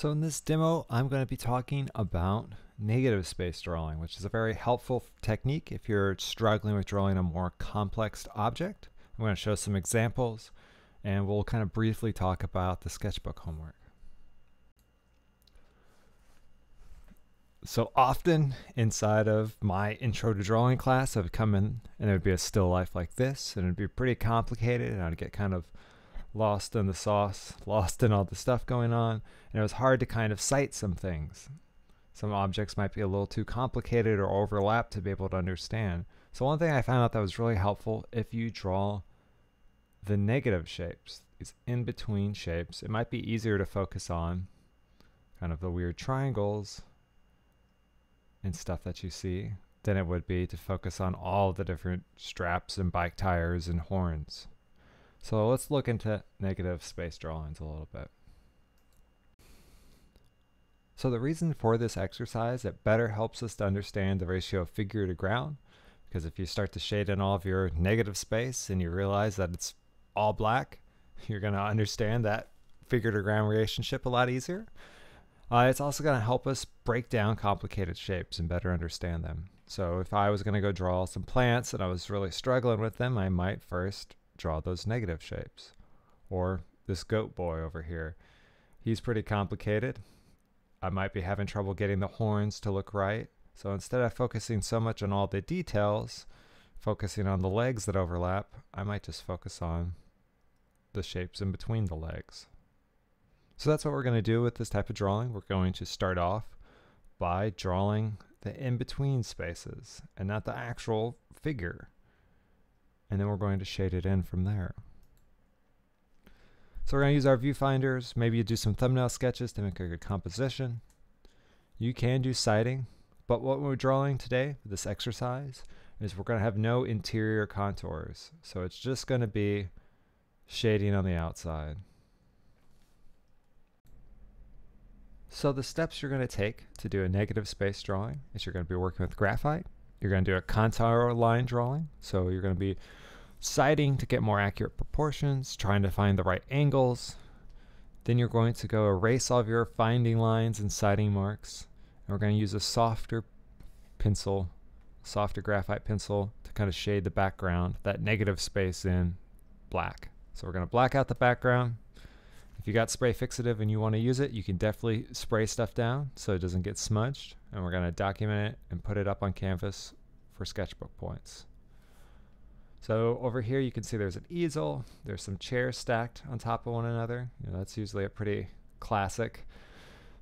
So in this demo, I'm going to be talking about negative space drawing, which is a very helpful technique if you're struggling with drawing a more complex object. I'm going to show some examples and we'll kind of briefly talk about the sketchbook homework. So often inside of my intro to drawing class, I would come in and it would be a still life like this and it'd be pretty complicated and I'd get kind of lost in the sauce, lost in all the stuff going on, and it was hard to kind of sight some things. Some objects might be a little too complicated or overlap to be able to understand. So one thing I found out that was really helpful if you draw the negative shapes, these in-between shapes, it might be easier to focus on kind of the weird triangles and stuff that you see than it would be to focus on all the different straps and bike tires and horns. So let's look into negative space drawings a little bit. So the reason for this exercise, it better helps us to understand the ratio of figure to ground, because if you start to shade in all of your negative space and you realize that it's all black, you're going to understand that figure to ground relationship a lot easier. Uh, it's also going to help us break down complicated shapes and better understand them. So if I was going to go draw some plants and I was really struggling with them, I might first draw those negative shapes. Or this goat boy over here. He's pretty complicated. I might be having trouble getting the horns to look right. So instead of focusing so much on all the details, focusing on the legs that overlap, I might just focus on the shapes in between the legs. So that's what we're going to do with this type of drawing. We're going to start off by drawing the in-between spaces and not the actual figure and then we're going to shade it in from there. So we're going to use our viewfinders, maybe you do some thumbnail sketches to make a good composition. You can do sighting, but what we're drawing today, this exercise, is we're going to have no interior contours. So it's just going to be shading on the outside. So the steps you're going to take to do a negative space drawing is you're going to be working with graphite. You're going to do a contour line drawing. So you're going to be sighting to get more accurate proportions, trying to find the right angles. Then you're going to go erase all of your finding lines and sighting marks. And we're going to use a softer pencil, softer graphite pencil to kind of shade the background, that negative space in black. So we're going to black out the background. If you got spray fixative and you want to use it, you can definitely spray stuff down so it doesn't get smudged. And we're going to document it and put it up on canvas for sketchbook points. So over here you can see there's an easel, there's some chairs stacked on top of one another. You know, that's usually a pretty classic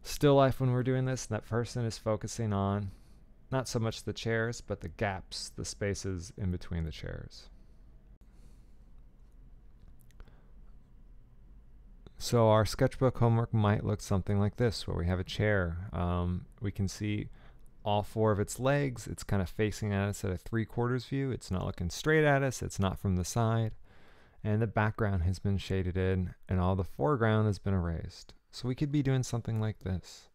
still life when we're doing this. And that person is focusing on not so much the chairs, but the gaps, the spaces in between the chairs. So our sketchbook homework might look something like this, where we have a chair. Um, we can see all four of its legs. It's kind of facing at us at a three quarters view. It's not looking straight at us. It's not from the side. And the background has been shaded in and all the foreground has been erased. So we could be doing something like this.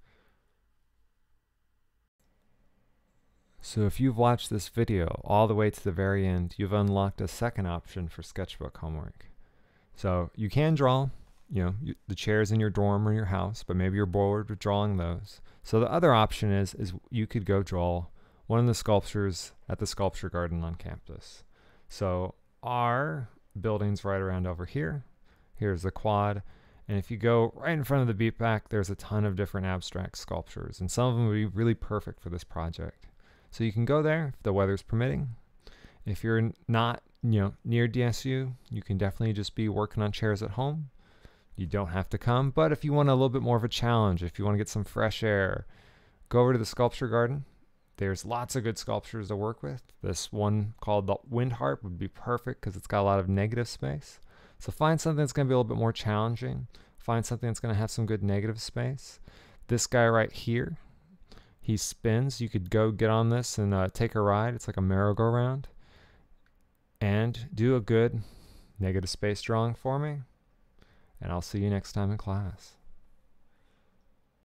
So if you've watched this video all the way to the very end, you've unlocked a second option for sketchbook homework. So you can draw, you know, you, the chairs in your dorm or your house, but maybe you're bored with drawing those. So the other option is is you could go draw one of the sculptures at the sculpture garden on campus. So our building's right around over here. Here's the quad. And if you go right in front of the beatback, there's a ton of different abstract sculptures, and some of them would be really perfect for this project. So you can go there if the weather's permitting. If you're not, you know, near DSU, you can definitely just be working on chairs at home. You don't have to come, but if you want a little bit more of a challenge, if you want to get some fresh air, go over to the sculpture garden. There's lots of good sculptures to work with. This one called the wind harp would be perfect because it's got a lot of negative space. So find something that's going to be a little bit more challenging. Find something that's going to have some good negative space. This guy right here, he spins. You could go get on this and uh, take a ride. It's like a merry-go-round. And do a good negative space drawing for me and I'll see you next time in class.